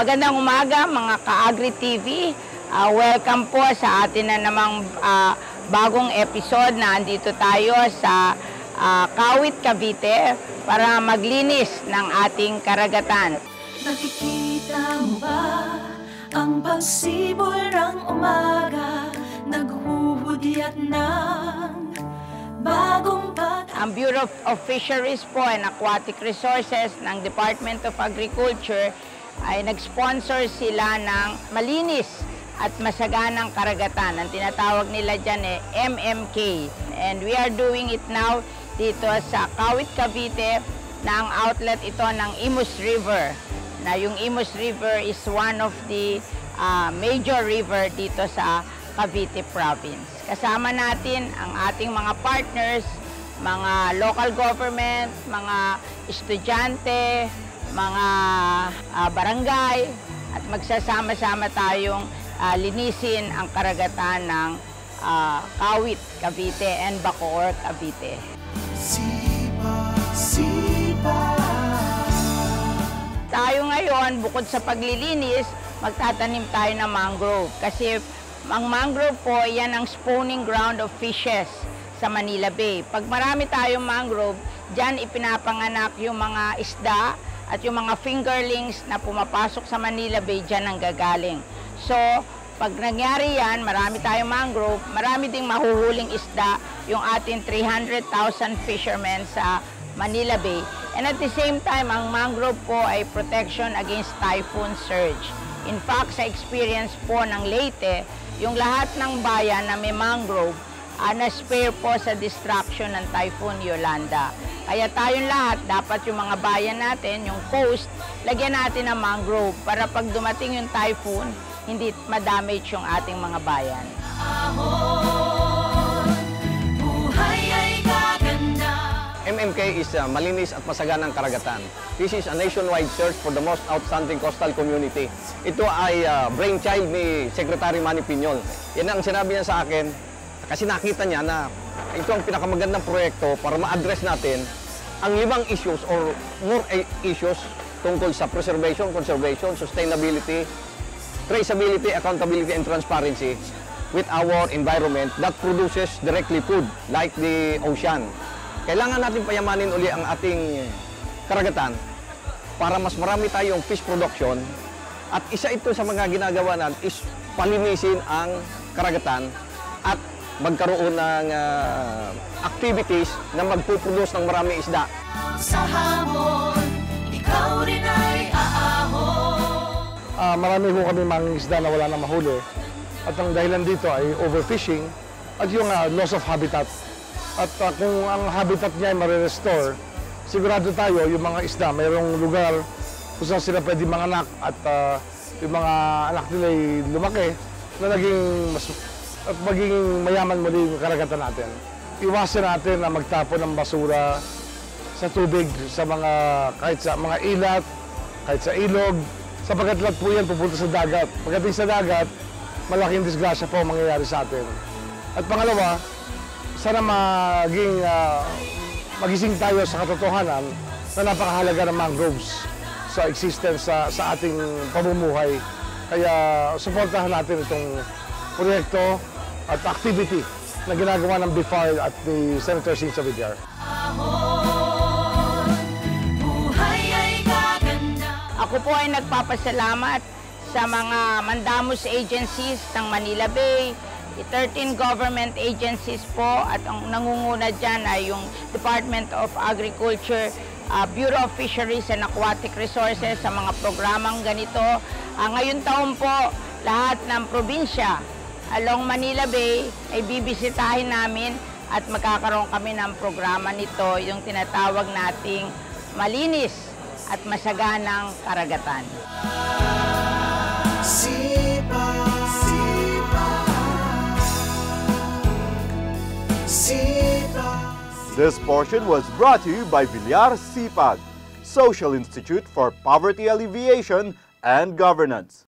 Magandang umaga mga ka-Agri TV. Ah, welcome po sa atin na namang ah, bagong episode na andito tayo sa ah, Kawit, Cavite para maglinis ng ating karagatan. Nakikita mo ba ang pagsibol ng umaga Naghuhudyat ng bagong pag Ang Bureau of Fisheries po and Aquatic Resources ng Department of Agriculture ay nag-sponsor sila ng malinis at masaganang karagatan. Ang tinatawag nila dyan eh MMK. And we are doing it now dito sa Kawit, Cavite na ang outlet ito ng Imus River. Na yung Imus River is one of the ah, major river dito sa Cavite Province. Kasama natin ang ating mga partners, mga local government, mga estudyante, mga ah, barangay, at magsasama-sama tayong ah, linisin ang karagatan ng ah, Kawit, Cavite and Bacoor, Cavite. Sipa, sipa Tayo ngayon, bukod sa paglilinis, magtatanim tayo ng mangrove. Kasi ang mangrove po, yan ang spawning ground of fishes sa Manila Bay. Pag marami tayong mangrove, dyan ipinapanganak yung mga isda at yung mga fingerlings na pumapasok sa Manila Bay, dyan ang gagaling. So, pag nangyari yan, marami tayong mangrove, marami ding mahuhuling isda yung ating 300,000 fishermen sa Manila Bay. And at the same time, ang mangrove po ay protection against typhoon surge. In fact, sa experience po ng Leyte, yung lahat ng bayan na may mangrove, ah, na-spare po sa destruction ng Typhoon Yolanda. Kaya tayong lahat, dapat yung mga bayan natin, yung coast, lagyan natin ng mangrove para pag dumating yung typhoon, hindi madamage yung ating mga bayan. MMK is uh, Malinis at Masaganang Karagatan. This is a nationwide search for the most outstanding coastal community. Ito ay uh, brainchild ni Secretary Manny Piñol. Yan ang sinabi niya sa akin kasi nakita niya na ito ang pinakamagandang proyekto para ma-address natin ang limang issues or more issues tungkol sa preservation, conservation, sustainability, traceability, accountability, and transparency with our environment that produces directly food like the ocean. Kailangan natin payamanin uli ang ating karagatan para mas marami tayong fish production at isa ito sa mga ginagawa natin is palinisin ang karagatan at magkaroon ng ah, activities na magpuproduce ng marami isda. Sa hamon Ikaw rin ay aahon Ah, marami ho kami mangingisda na wala na mahuli. At ang dahilan dito ay overfishing at yung ah, loss of habitat. At ah, kung ang habitat niya ay marirestore, sigurado tayo yung mga isda, mayroong lugar kung saan sila pwede manganak at ah, yung mga anak nila ay lumaki na naging mas, at maging mayaman muli yung karagatan natin. Iwasan natin na magtapon ng basura sa tubig, sa mga, kahit sa mga ilat, kahit sa ilog, sapagkat lahat po yan pupunta sa dagat. Pagdating sa dagat, malaking disgrasya po ang mangyayari sa atin. At pangalawa, sana maging, ah, magising tayo sa katotohanan na napakahalaga ng mangroves sa existence sa, sa ating pamumuhay. Kaya suportahan natin itong proyekto at activity na ginagawa ng BIFAR at ni Senator Cynthia Villar. Ako po ay nagpapasalamat sa mga mandamus agencies ng Manila Bay, 13 government agencies po at ang nangunguna dyan ay yung Department of Agriculture, ah, Bureau of Fisheries and Aquatic Resources sa mga programang ganito. Ah, ngayon taon po, lahat ng probinsya along Manila Bay ay bibisitahin namin at magkakaroon kami ng programa nito, yung tinatawag nating malinis at masaganang karagatan. Sipa, sipa, sipa. This portion was brought to you by Villar Sipag, Social Institute for Poverty Alleviation and Governance.